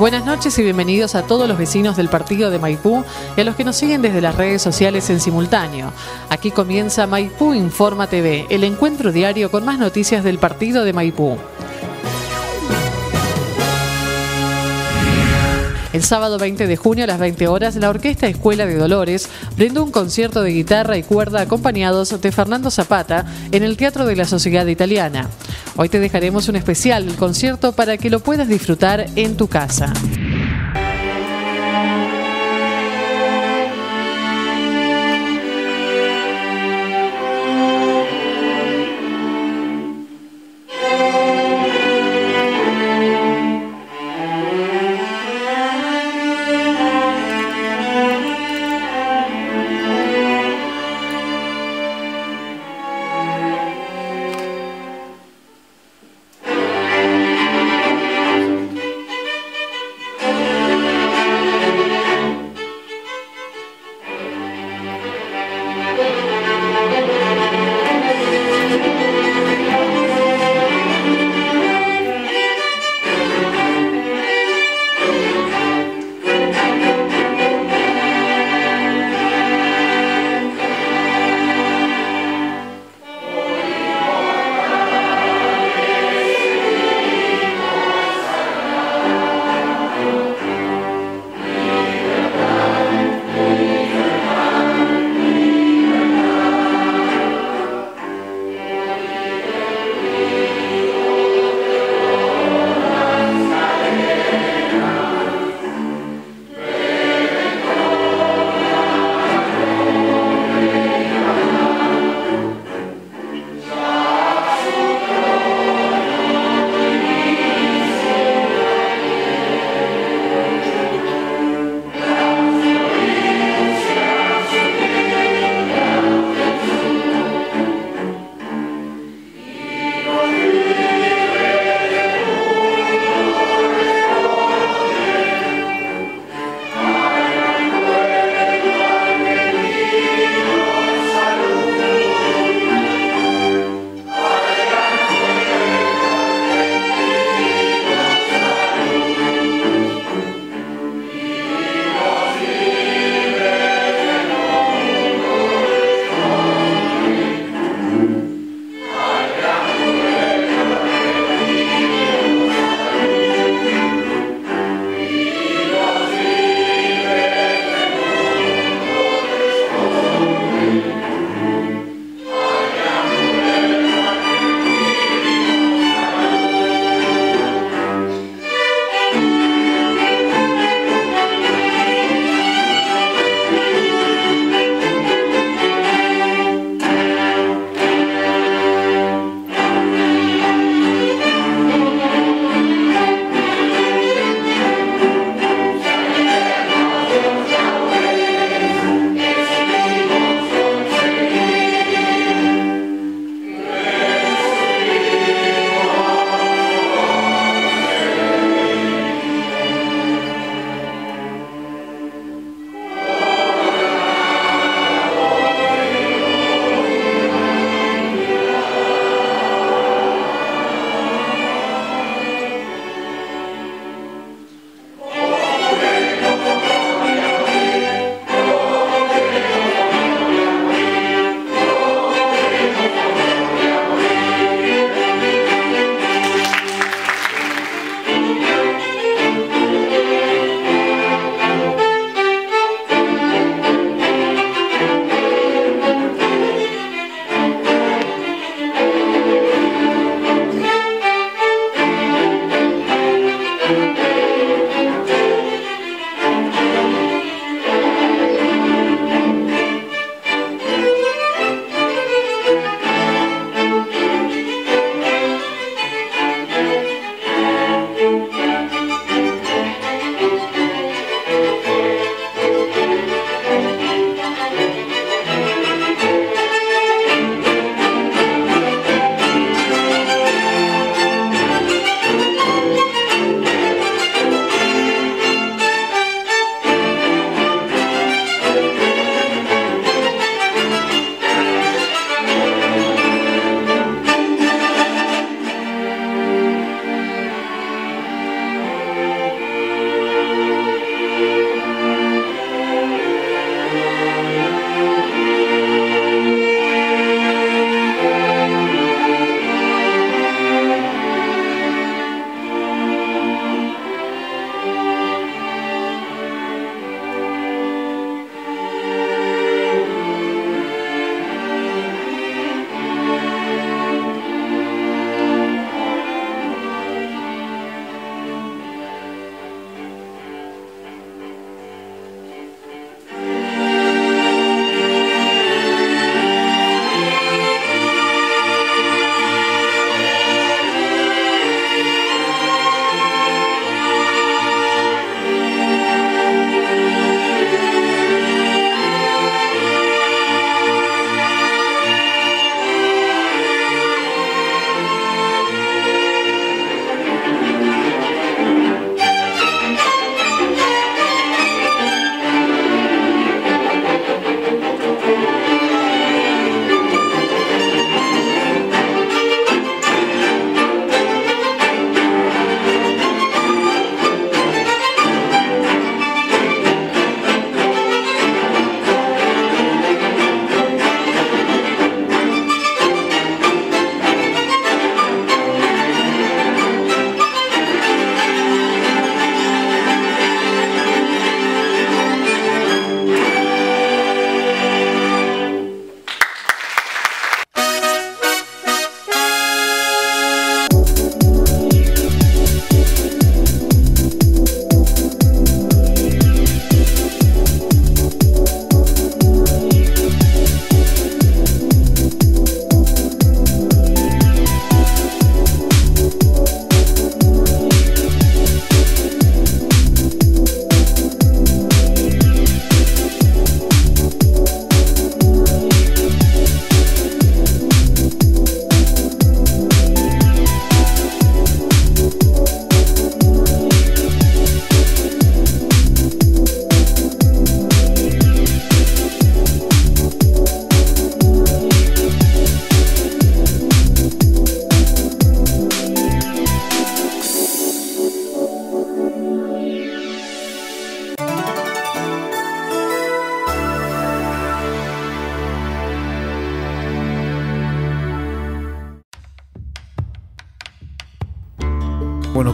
Buenas noches y bienvenidos a todos los vecinos del partido de Maipú y a los que nos siguen desde las redes sociales en simultáneo. Aquí comienza Maipú Informa TV, el encuentro diario con más noticias del partido de Maipú. El sábado 20 de junio a las 20 horas, la Orquesta Escuela de Dolores brindó un concierto de guitarra y cuerda acompañados de Fernando Zapata en el Teatro de la Sociedad Italiana. Hoy te dejaremos un especial del concierto para que lo puedas disfrutar en tu casa.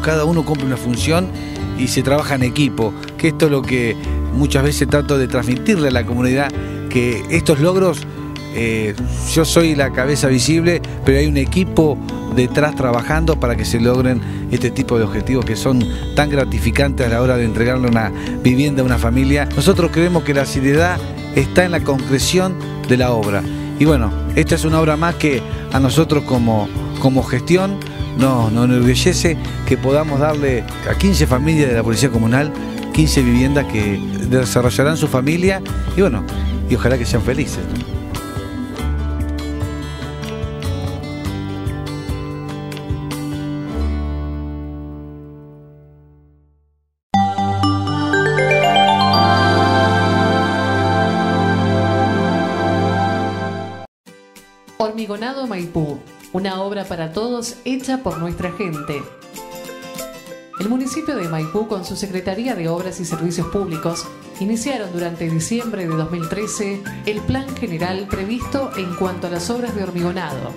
Cada uno cumple una función y se trabaja en equipo, que esto es lo que muchas veces trato de transmitirle a la comunidad, que estos logros, eh, yo soy la cabeza visible, pero hay un equipo detrás trabajando para que se logren este tipo de objetivos que son tan gratificantes a la hora de entregarle una vivienda a una familia. Nosotros creemos que la seriedad está en la concreción de la obra. Y bueno, esta es una obra más que a nosotros como, como gestión nos, nos enorgullece que podamos darle a 15 familias de la Policía Comunal 15 viviendas que desarrollarán su familia y bueno, y ojalá que sean felices. Hormigonado Maipú, una obra para todos hecha por nuestra gente. El municipio de Maipú, con su Secretaría de Obras y Servicios Públicos, iniciaron durante diciembre de 2013 el plan general previsto en cuanto a las obras de hormigonado.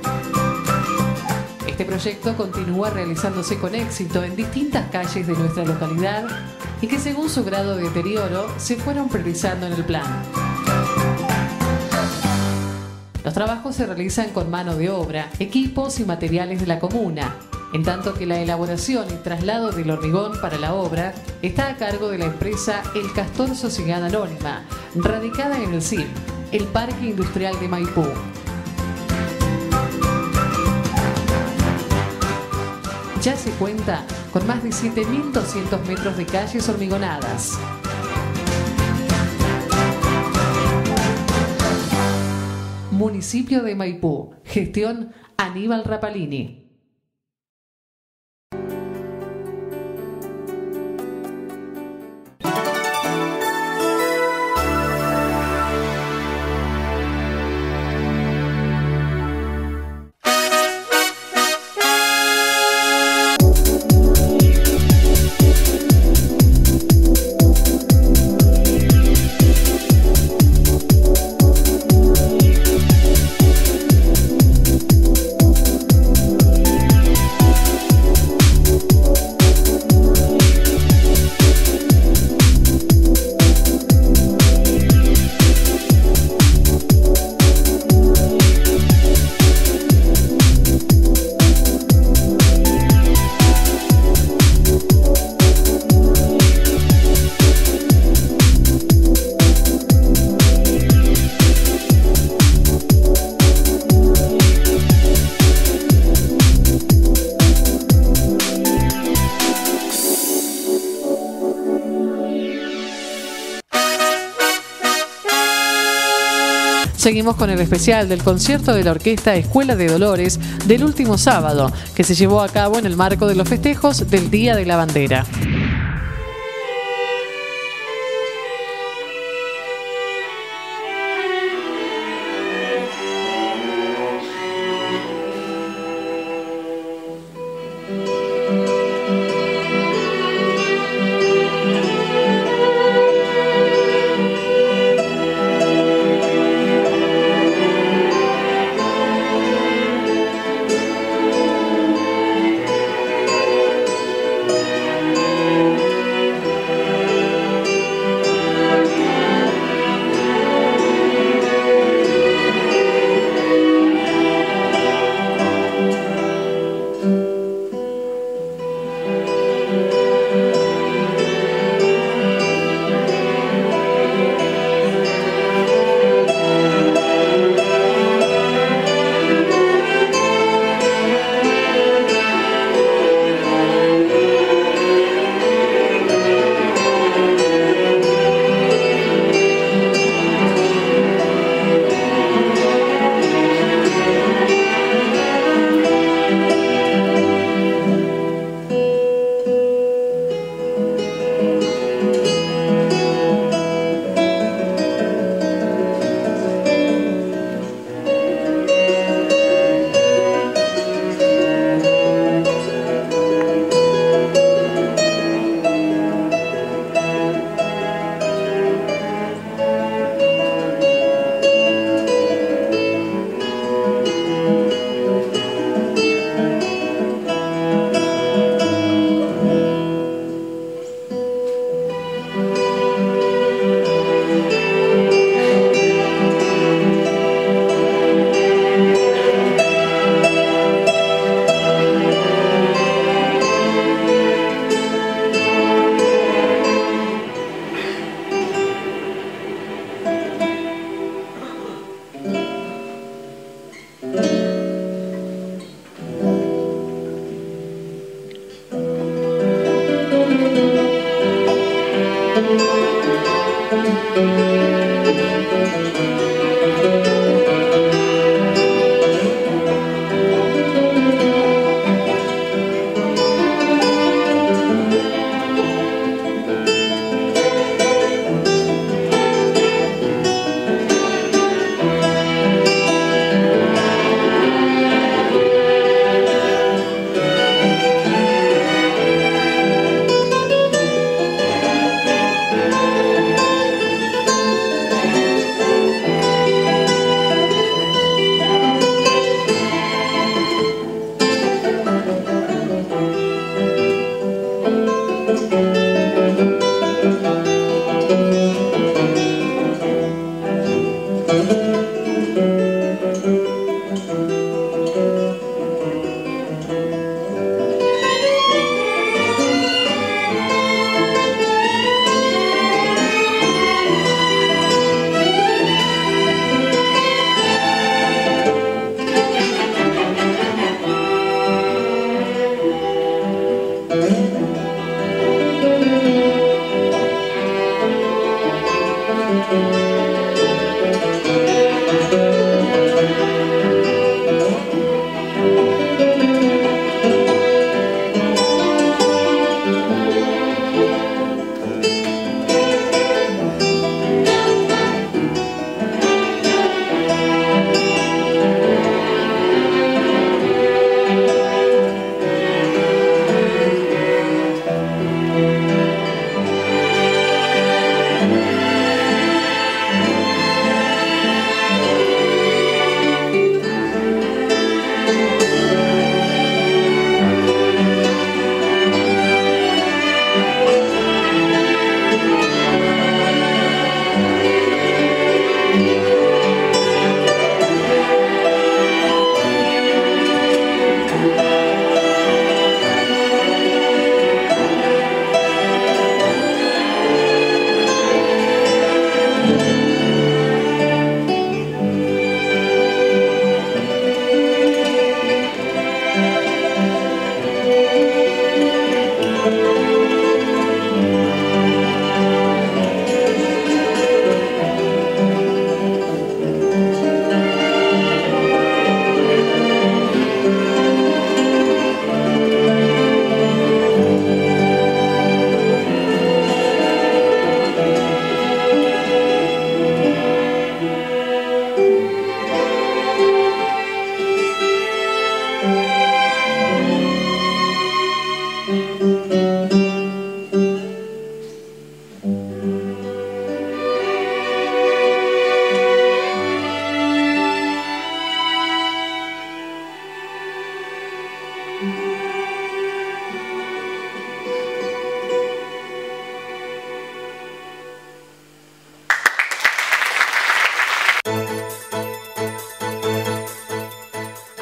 Este proyecto continúa realizándose con éxito en distintas calles de nuestra localidad y que según su grado de deterioro se fueron priorizando en el plan. Los trabajos se realizan con mano de obra, equipos y materiales de la comuna, en tanto que la elaboración y traslado del hormigón para la obra está a cargo de la empresa El Castor Sociedad Anónima, radicada en el CIP, el Parque Industrial de Maipú. Ya se cuenta con más de 7.200 metros de calles hormigonadas. Municipio de Maipú. Gestión Aníbal Rapalini. Seguimos con el especial del concierto de la Orquesta Escuela de Dolores del último sábado, que se llevó a cabo en el marco de los festejos del Día de la Bandera.